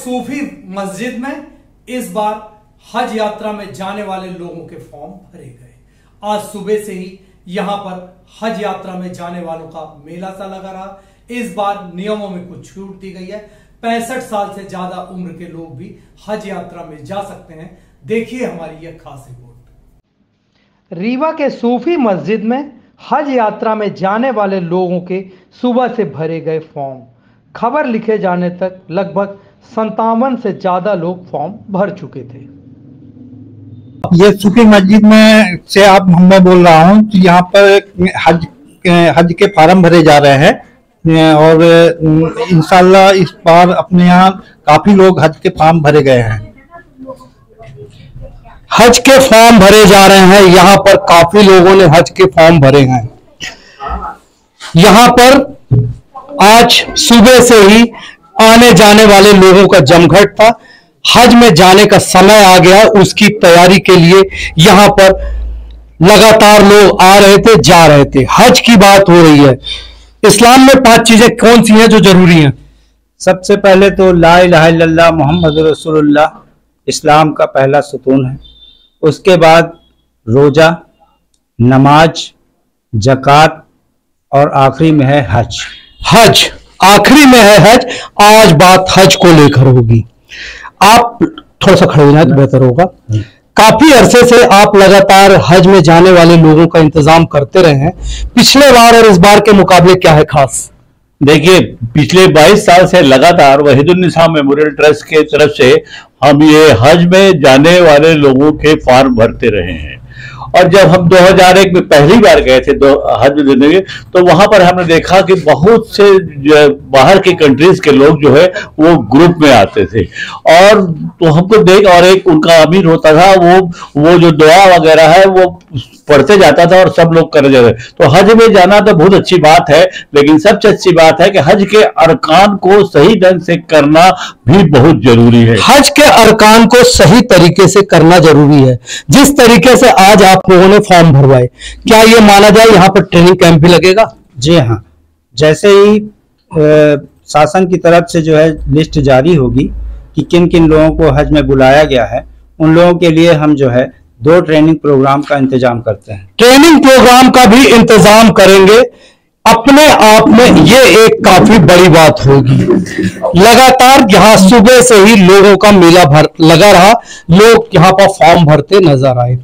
सूफी मस्जिद में इस बार हज यात्रा में जाने वाले लोगों के फॉर्म भरे गए। आज सुबह से ही यहाँ पर हज यात्रा में जाने वालों का मेला सा लगा रहा। इस बार नियमों में कुछ छूट दी गई है। पैंसठ साल से ज़्यादा उम्र के लोग भी हज यात्रा में जा सकते हैं। देखिए हमारी यह खास रिपोर्ट। रीवा के सूफी मस्जिद में हज यात्रा में जाने वाले लोगों के सुबह से भरे गए फॉर्म। खबर लिखे जाने तक लगभग संतावन से ज़्यादा लोग फॉर्म भर चुके थे। ये सूफी मस्जिद में से आप, मैं बोल रहा हूँ तो यहाँ पर हज हज के फार्म भरे जा रहे हैं। और, इंशाल्लाह इस बार अपने यहाँ काफ़ी लोग हज के फॉर्म भरे गए हैं। हज के फॉर्म भरे जा रहे हैं। यहाँ पर काफ़ी लोगों ने हज के फॉर्म भरे हैं। यहाँ पर आज सुबह से ही आने जाने वाले लोगों का जमघट था। हज में जाने का समय आ गया उसकी तैयारी के लिए यहाँ पर लगातार लोग आ रहे थे जा रहे थे। हज की बात हो रही है। इस्लाम में पाँच चीज़ें कौन सी हैं जो ज़रूरी हैं? सबसे पहले तो ला इलाहा मोहम्मद रसूलुल्लाह इस्लाम का पहला सुतून है। उसके बाद रोजा नमाज़ जक़ात और आखिरी में है हज। हज। आखिरी में है हज, आज बात हज को लेकर होगी। आप थोड़ा सा खड़े हो जाए तो बेहतर होगा। काफ़ी अरसे से आप लगातार हज में जाने वाले लोगों का इंतज़ाम करते रहे हैं। पिछले बार और इस बार के मुकाबले क्या है खास? देखिए, पिछले 22 साल से लगातार वहीदुलनिसा मेमोरियल ट्रस्ट के तरफ़ से हम ये हज में जाने वाले लोगों के फॉर्म भरते रहे हैं। और जब हम 2001 में पहली बार गए थे, दो, हज देने तो वहाँ पर हमने देखा कि बहुत से बाहर के कंट्रीज़ के लोग जो है, वो ग्रुप में आते थे। और तो हमको देख, और एक उनका अमीर होता था, वो वो जो दुआ वगैरह है, वो पढ़ते जाता था और सब लोग कर जाते तो हज में जाना तो बहुत अच्छी बात है, लेकिन सबसे अच्छी बात है कि हज के अरकान को सही ढंग से करना भी बहुत ज़रूरी है। हज के अरकान को सही तरीके से करना ज़रूरी है। जिस तरीके से आज आप लोगों ने फॉर्म भरवाए। क्या ये माना जाए यहाँ पर ट्रेनिंग कैंप भी लगेगा? जी हाँ। जैसे ही शासन की तरफ़ से जो है लिस्ट जारी होगी कि किन किन लोगों को हज में बुलाया गया है उन लोगों के लिए हम जो है दो ट्रेनिंग प्रोग्राम का इंतज़ाम करते हैं। ट्रेनिंग प्रोग्राम का भी इंतज़ाम करेंगे। अपने आप में ये एक काफ़ी बड़ी बात होगी। लगातार यहाँ सुबह से ही लोगों का मेला भर लगा रहा। लोग यहाँ पर फॉर्म भरते नज़र आए।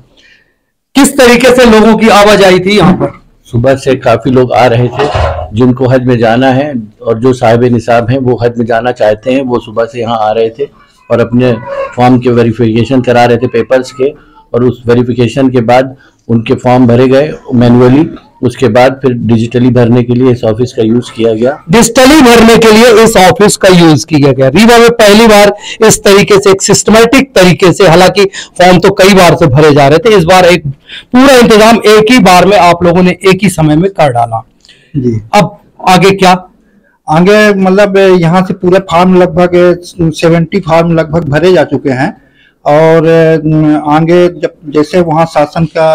किस तरीके से लोगों की आवाजाही थी यहाँ पर? सुबह से काफ़ी लोग आ रहे थे, जिनको हज में जाना है, और जो साहिब निसाब हैं, वो हज में जाना चाहते हैं, वो सुबह से यहाँ आ रहे थे और अपने फॉर्म के वेरिफिकेशन करा रहे थे पेपर्स के, और उस वेरिफिकेशन के बाद उनके फॉर्म भरे गए मैनुअली उसके बाद फिर डिजिटली भरने के लिए इस ऑफ़िस का यूज़ किया गया। डिजिटली भरने के लिए इस ऑफ़िस का यूज़ किया गया। रीवा में पहली बार इस तरीके से एक सिस्टमेटिक तरीके से हालाँकि फॉर्म तो कई बार से भरे जा रहे थे इस बार एक पूरा इंतज़ाम एक ही बार में आप लोगों ने एक ही समय में कर डाला। जी। अब आगे क्या? आगे मतलब यहाँ से पूरे फार्म लगभग सेवेंटी फार्म लगभग भरे जा चुके हैं। और आगे जब जैसे वहाँ शासन का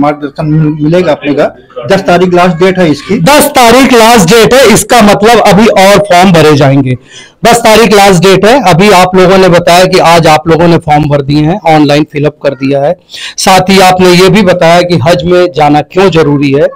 मार्गदर्शन मिलेगा अपने का, दस तारीख लास्ट डेट है इसकी। दस तारीख लास्ट डेट है, इसका मतलब अभी और फॉर्म भरे जाएँगे। दस तारीख लास्ट डेट है, अभी आप लोगों ने बताया कि आज आप लोगों ने फॉर्म भर दिए हैं ऑनलाइन फिलअप कर दिया है। साथ ही आपने ये भी बताया कि हज में जाना क्यों ज़रूरी है।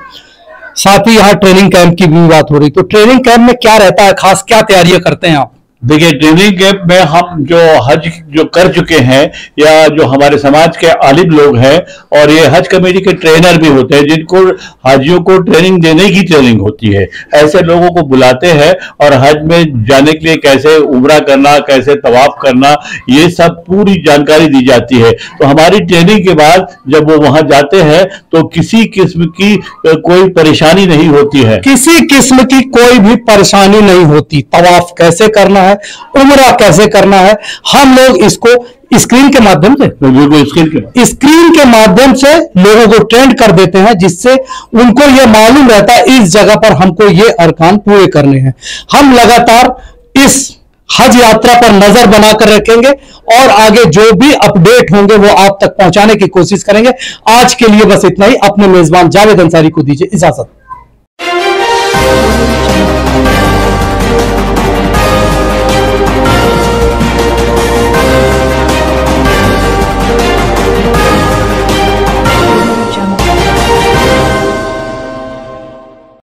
साथ ही यहाँ ट्रेनिंग कैंप की भी बात हो रही तो ट्रेनिंग कैंप में क्या रहता है, खास क्या तैयारियाँ करते हैं आप? देखिए ट्रेनिंग कैंप में हम जो हज जो कर चुके हैं, या जो हमारे समाज के आलिम लोग हैं, और ये हज कमेटी के ट्रेनर भी होते हैं, जिनको हाजियों को ट्रेनिंग देने की ट्रेनिंग होती है। ऐसे लोगों को बुलाते हैं और हज में जाने के लिए कैसे उमरा करना, कैसे तवाफ करना, ये सब पूरी जानकारी दी जाती है। तो हमारी ट्रेनिंग के बाद जब वो वहाँ जाते हैं तो किसी किस्म की कोई परेशानी नहीं होती है। किसी किस्म की कोई भी परेशानी नहीं होती। तवाफ कैसे करना है उम्र कैसे करना है हम लोग इसको स्क्रीन के माध्यम से स्क्रीन के स्क्रीन के माध्यम से लोगों को ट्रेंड कर देते हैं जिससे उनको ये मालूम रहता है इस जगह पर हमको ये अरकान पूरे करने हैं। हम लगातार इस हज यात्रा पर नज़र बनाकर रखेंगे और आगे जो भी अपडेट होंगे वो आप तक पहुँचाने की कोशिश करेंगे। आज के लिए बस इतना ही। अपने मेजबान जावेद अंसारी को दीजिए इजाज़त।